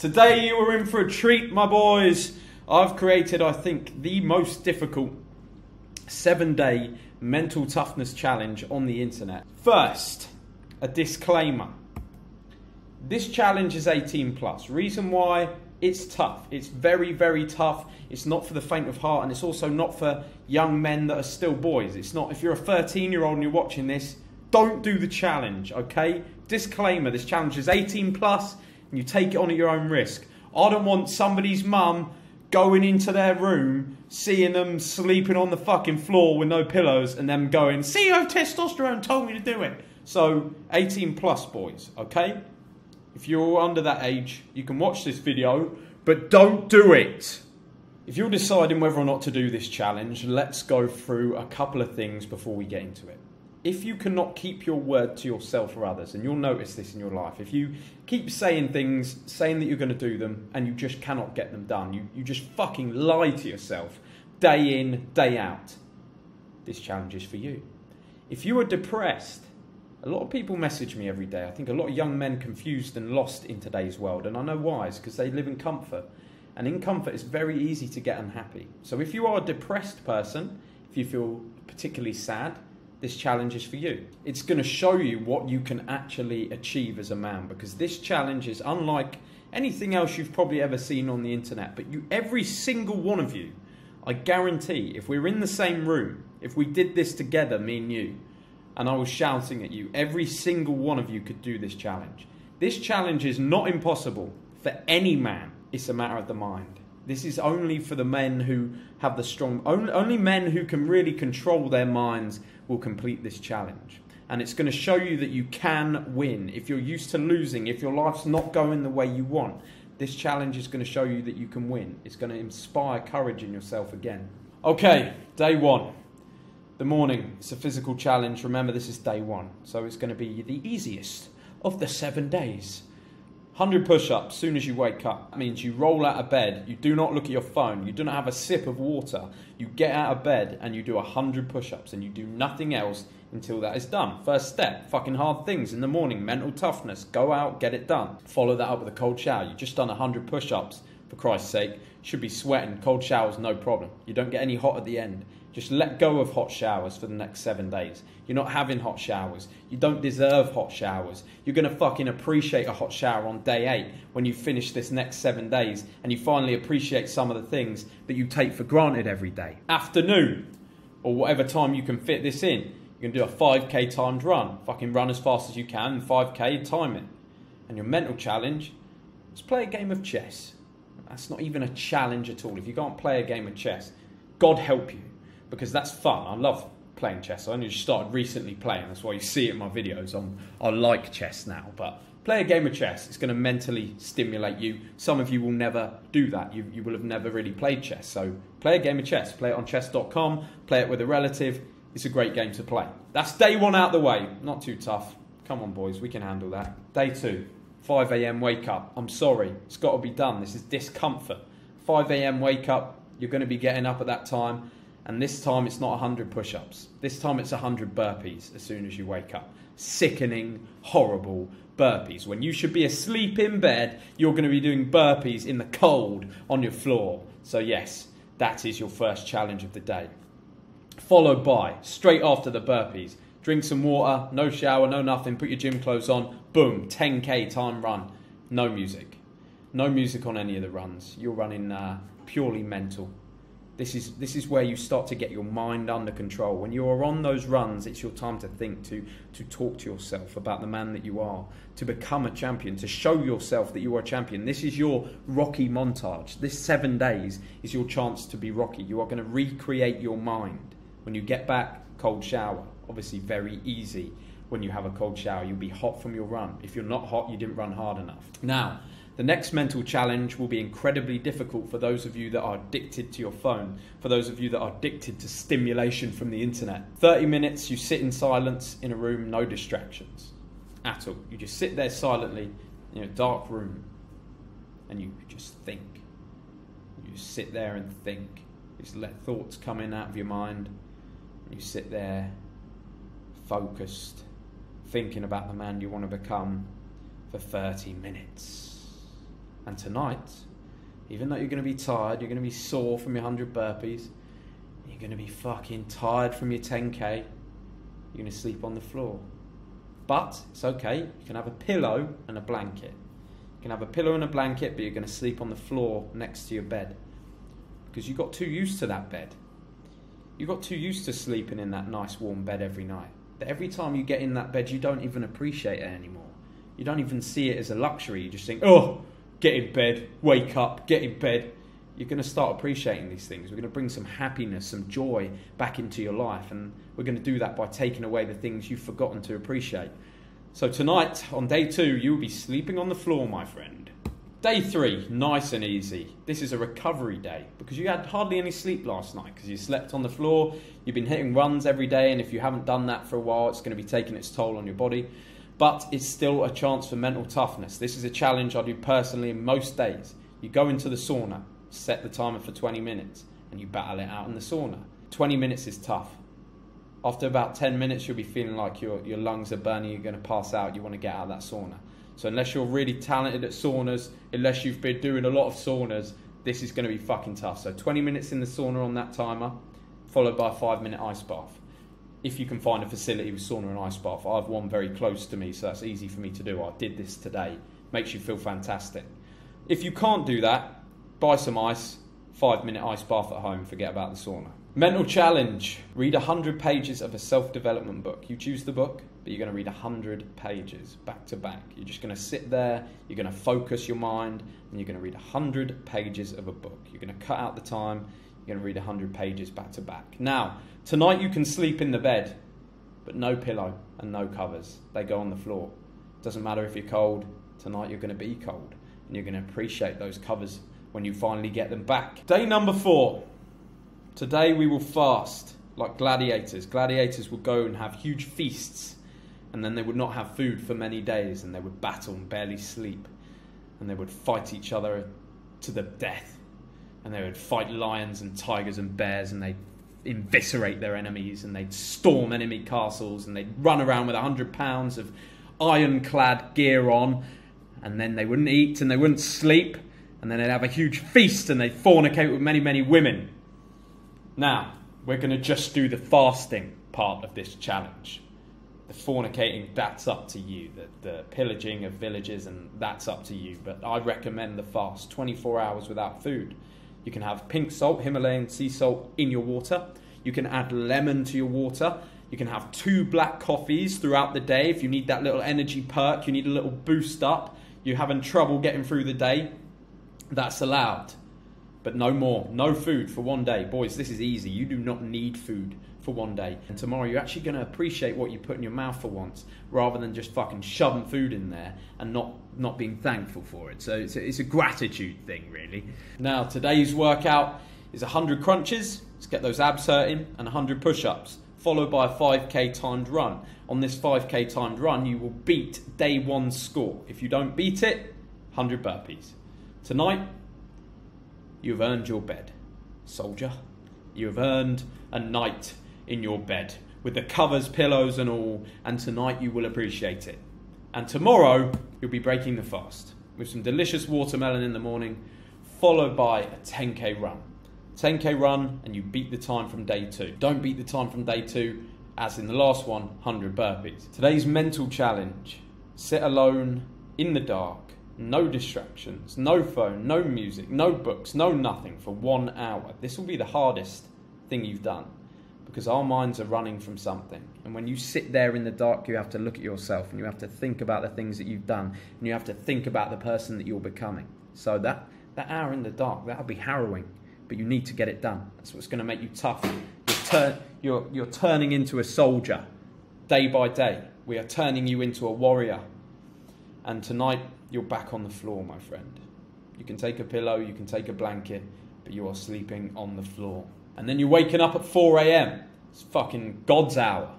Today you are in for a treat, my boys. I've created, I think, the most difficult seven day mental toughness challenge on the internet. First, a disclaimer. This challenge is 18 plus. Reason why it's tough. It's very, very tough. It's not for the faint of heart, and it's also not for young men that are still boys. It's not, if you're a 13 year old and you're watching this, don't do the challenge, okay? Disclaimer this challenge is 18 plus, and you take it on at your own risk. I don't want somebody's mum going into their room, seeing them sleeping on the fucking floor with no pillows, and them going, have testosterone told me to do it. So, 18 plus, boys, okay? If you're under that age, you can watch this video, but don't do it. If you're deciding whether or not to do this challenge, let's go through a couple of things before we get into it if you cannot keep your word to yourself or others, and you'll notice this in your life, if you keep saying things, saying that you're going to do them, and you just cannot get them done, you, you just fucking lie to yourself day in, day out, this challenge is for you. If you are depressed, a lot of people message me every day. I think a lot of young men confused and lost in today's world, and I know why. It's because they live in comfort. And in comfort, it's very easy to get unhappy. So if you are a depressed person, if you feel particularly sad, this challenge is for you. It's going to show you what you can actually achieve as a man because this challenge is unlike anything else you've probably ever seen on the internet. But you, every single one of you, I guarantee, if we were in the same room, if we did this together, me and you, and I was shouting at you, every single one of you could do this challenge. This challenge is not impossible for any man, it's a matter of the mind. This is only for the men who have the strong, only, only men who can really control their minds will complete this challenge. And it's going to show you that you can win. If you're used to losing, if your life's not going the way you want, this challenge is going to show you that you can win. It's going to inspire courage in yourself again. Okay, day one. The morning. It's a physical challenge. Remember, this is day one. So it's going to be the easiest of the seven days. 100 push ups soon as you wake up. That means you roll out of bed, you do not look at your phone, you do not have a sip of water. You get out of bed and you do 100 push ups and you do nothing else until that is done. First step, fucking hard things in the morning, mental toughness. Go out, get it done. Follow that up with a cold shower. You've just done 100 push ups, for Christ's sake. Should be sweating. Cold showers, no problem. You don't get any hot at the end. Just let go of hot showers for the next seven days. You're not having hot showers. You don't deserve hot showers. You're going to fucking appreciate a hot shower on day eight when you finish this next seven days and you finally appreciate some of the things that you take for granted every day. Afternoon, or whatever time you can fit this in. You can do a 5k timed run. Fucking run as fast as you can, 5k, time it. And your mental challenge is play a game of chess. That's not even a challenge at all. If you can't play a game of chess, God help you because that's fun. I love playing chess. I only just started recently playing. That's why you see it in my videos. I'm, I like chess now, but play a game of chess. It's going to mentally stimulate you. Some of you will never do that. You, you will have never really played chess. So play a game of chess. Play it on chess.com. Play it with a relative. It's a great game to play. That's day one out the way. Not too tough. Come on, boys. We can handle that. Day two. 5 a.m. wake up. I'm sorry. It's got to be done. This is discomfort. 5 a.m. wake up. You're going to be getting up at that time and this time it's not 100 push ups. This time it's 100 burpees as soon as you wake up. Sickening, horrible burpees. When you should be asleep in bed, you're going to be doing burpees in the cold on your floor. So, yes, that is your first challenge of the day. Followed by, straight after the burpees, drink some water, no shower, no nothing, put your gym clothes on, boom, 10k time run. No music. No music on any of the runs. You're running uh, purely mental. This is this is where you start to get your mind under control. When you are on those runs, it's your time to think, to to talk to yourself about the man that you are, to become a champion, to show yourself that you are a champion. This is your Rocky montage. This seven days is your chance to be Rocky. You are going to recreate your mind. When you get back, cold shower. Obviously, very easy when you have a cold shower. You'll be hot from your run. If you're not hot, you didn't run hard enough. Now, the next mental challenge will be incredibly difficult for those of you that are addicted to your phone, for those of you that are addicted to stimulation from the internet. 30 minutes, you sit in silence in a room, no distractions at all. You just sit there silently in a dark room and you just think. You sit there and think. Just let thoughts come in out of your mind. You sit there focused, thinking about the man you want to become for 30 minutes. And tonight, even though you're going to be tired, you're going to be sore from your 100 burpees, you're going to be fucking tired from your 10k, you're going to sleep on the floor. But it's okay, you can have a pillow and a blanket. You can have a pillow and a blanket, but you're going to sleep on the floor next to your bed. Because you got too used to that bed. You got too used to sleeping in that nice warm bed every night. That every time you get in that bed, you don't even appreciate it anymore. You don't even see it as a luxury. You just think, oh, get in bed, wake up, get in bed. You're going to start appreciating these things. We're going to bring some happiness, some joy back into your life. And we're going to do that by taking away the things you've forgotten to appreciate. So tonight, on day two, you will be sleeping on the floor, my friend. Day three, nice and easy. This is a recovery day because you had hardly any sleep last night because you slept on the floor, you've been hitting runs every day, and if you haven't done that for a while, it's going to be taking its toll on your body. But it's still a chance for mental toughness. This is a challenge I do personally in most days. You go into the sauna, set the timer for 20 minutes, and you battle it out in the sauna. 20 minutes is tough after about 10 minutes, you'll be feeling like your, your lungs are burning, you're going to pass out, you want to get out of that sauna. So, unless you're really talented at saunas, unless you've been doing a lot of saunas, this is going to be fucking tough. So, 20 minutes in the sauna on that timer, followed by a five minute ice bath. If you can find a facility with sauna and ice bath, I have one very close to me, so that's easy for me to do. I did this today. Makes you feel fantastic. If you can't do that, buy some ice, five minute ice bath at home, forget about the sauna. Mental challenge read 100 pages of a self development book. You choose the book, but you're going to read 100 pages back to back. You're just going to sit there, you're going to focus your mind, and you're going to read 100 pages of a book. You're going to cut out the time, you're going to read 100 pages back to back. Now, tonight you can sleep in the bed, but no pillow and no covers. They go on the floor. Doesn't matter if you're cold, tonight you're going to be cold, and you're going to appreciate those covers when you finally get them back. Day number four Today we will fast like gladiators. Gladiators would go and have huge feasts, and then they would not have food for many days, and they would battle and barely sleep, and they would fight each other to the death, and they would fight lions and tigers and bears, and they'd eviscerate their enemies, and they'd storm enemy castles, and they'd run around with a hundred pounds of ironclad gear on, and then they wouldn't eat and they wouldn't sleep, and then they'd have a huge feast, and they'd fornicate with many, many women now, we're going to just do the fasting part of this challenge. The fornicating, that's up to you. The, the pillaging of villages, and that's up to you. But I recommend the fast 24 hours without food. You can have pink salt, Himalayan sea salt in your water. You can add lemon to your water. You can have two black coffees throughout the day if you need that little energy perk, you need a little boost up, you're having trouble getting through the day. That's allowed but no more. No food for one day. Boys, this is easy. You do not need food for one day. And tomorrow you're actually going to appreciate what you put in your mouth for once rather than just fucking shoving food in there and not, not being thankful for it. So it's a, it's a gratitude thing, really. Now, today's workout is 100 crunches. Let's get those abs hurting and 100 push ups, followed by a 5k timed run. On this 5k timed run, you will beat day one score. If you don't beat it, 100 burpees. Tonight, You've earned your bed, soldier. You have earned a night in your bed with the covers, pillows, and all, and tonight you will appreciate it. And tomorrow you'll be breaking the fast with some delicious watermelon in the morning, followed by a 10k run. 10k run, and you beat the time from day two. Don't beat the time from day two, as in the last one, 100 burpees. Today's mental challenge sit alone in the dark no distractions, no phone, no music, no books, no nothing for one hour. This will be the hardest thing you've done because our minds are running from something. And when you sit there in the dark, you have to look at yourself and you have to think about the things that you've done and you have to think about the person that you're becoming. So that, that hour in the dark, that'll be harrowing, but you need to get it done. That's what's going to make you tough. You're, tur- you're, you're turning into a soldier day by day. We are turning you into a warrior. And tonight, you're back on the floor, my friend. You can take a pillow, you can take a blanket, but you are sleeping on the floor. And then you're waking up at 4 a.m. It's fucking God's hour.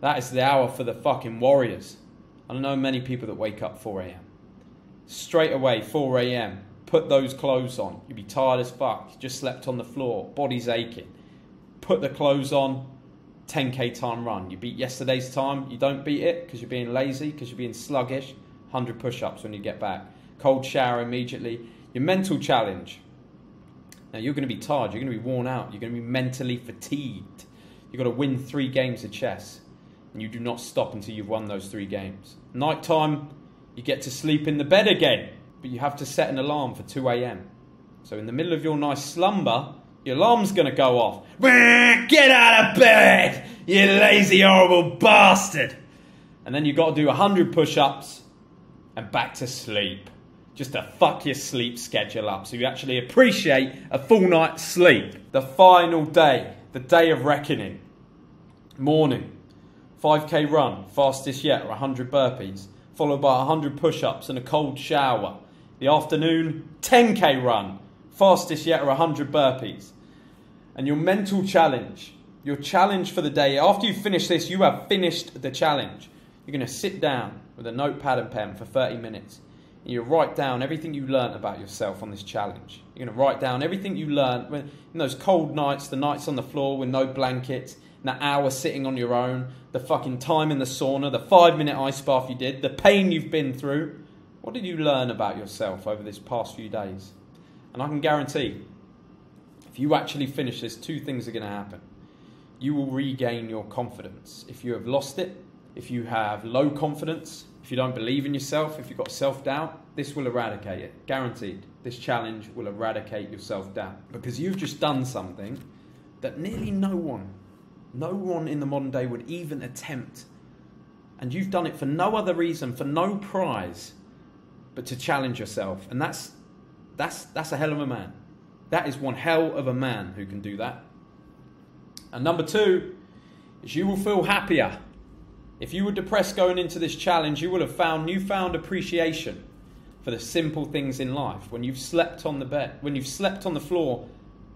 That is the hour for the fucking warriors. I don't know many people that wake up 4 a.m. Straight away, 4 a.m. Put those clothes on. You'd be tired as fuck. You just slept on the floor. Body's aching. Put the clothes on. 10k time run. You beat yesterday's time, you don't beat it because you're being lazy, because you're being sluggish. 100 push ups when you get back. Cold shower immediately. Your mental challenge. Now you're going to be tired, you're going to be worn out, you're going to be mentally fatigued. You've got to win three games of chess, and you do not stop until you've won those three games. Nighttime, you get to sleep in the bed again, but you have to set an alarm for 2 a.m. So in the middle of your nice slumber, your alarm's going to go off. Get out of bed, you lazy, horrible bastard! And then you've got to do 100 push ups and back to sleep. Just to fuck your sleep schedule up so you actually appreciate a full night's sleep. The final day, the day of reckoning. Morning, 5k run, fastest yet, or 100 burpees, followed by 100 push ups and a cold shower. The afternoon, 10k run, fastest yet, or 100 burpees. And your mental challenge, your challenge for the day, after you finish this, you have finished the challenge. You're going to sit down with a notepad and pen for 30 minutes. And you write down everything you learned about yourself on this challenge. You're going to write down everything you learned when, in those cold nights, the nights on the floor with no blankets, that hour sitting on your own, the fucking time in the sauna, the five minute ice bath you did, the pain you've been through. What did you learn about yourself over this past few days? And I can guarantee, if you actually finish this, two things are going to happen. You will regain your confidence. If you have lost it, if you have low confidence, if you don't believe in yourself, if you've got self doubt, this will eradicate it. Guaranteed. This challenge will eradicate your self doubt because you've just done something that nearly no one, no one in the modern day would even attempt. And you've done it for no other reason, for no prize, but to challenge yourself. And that's, that's, that's a hell of a man. That is one hell of a man who can do that. And number two is you will feel happier if you were depressed going into this challenge, you will have found newfound appreciation for the simple things in life. When you've slept on the bed, when you've slept on the floor,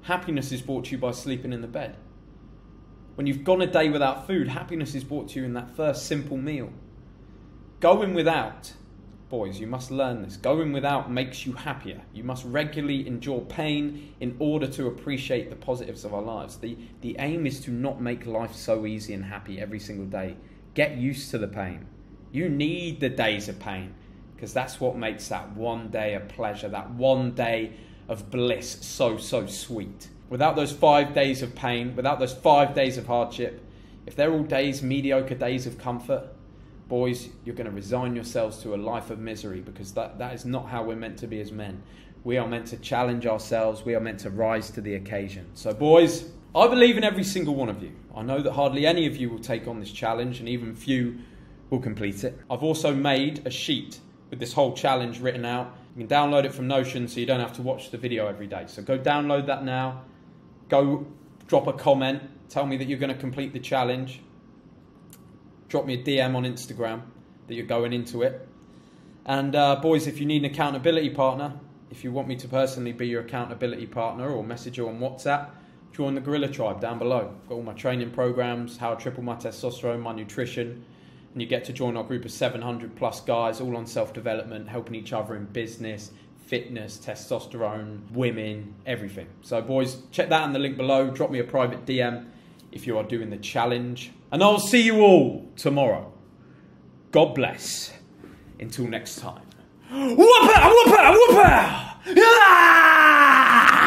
happiness is brought to you by sleeping in the bed. When you've gone a day without food, happiness is brought to you in that first simple meal. Going without, boys, you must learn this. Going without makes you happier. You must regularly endure pain in order to appreciate the positives of our lives. The, the aim is to not make life so easy and happy every single day. Get used to the pain. You need the days of pain because that's what makes that one day of pleasure, that one day of bliss so, so sweet. Without those five days of pain, without those five days of hardship, if they're all days, mediocre days of comfort, boys, you're going to resign yourselves to a life of misery because that, that is not how we're meant to be as men. We are meant to challenge ourselves, we are meant to rise to the occasion. So, boys, I believe in every single one of you. I know that hardly any of you will take on this challenge, and even few will complete it. I've also made a sheet with this whole challenge written out. You can download it from Notion so you don't have to watch the video every day. So go download that now. Go drop a comment. Tell me that you're going to complete the challenge. Drop me a DM on Instagram that you're going into it. And uh, boys, if you need an accountability partner, if you want me to personally be your accountability partner or message you on WhatsApp, join the Gorilla Tribe down below. I've got all my training programs, how I triple my testosterone, my nutrition, and you get to join our group of 700 plus guys, all on self development, helping each other in business, fitness, testosterone, women, everything. So, boys, check that in the link below. Drop me a private DM if you are doing the challenge. And I'll see you all tomorrow. God bless. Until next time. Whoop out, whoop out, whoop out! Ah!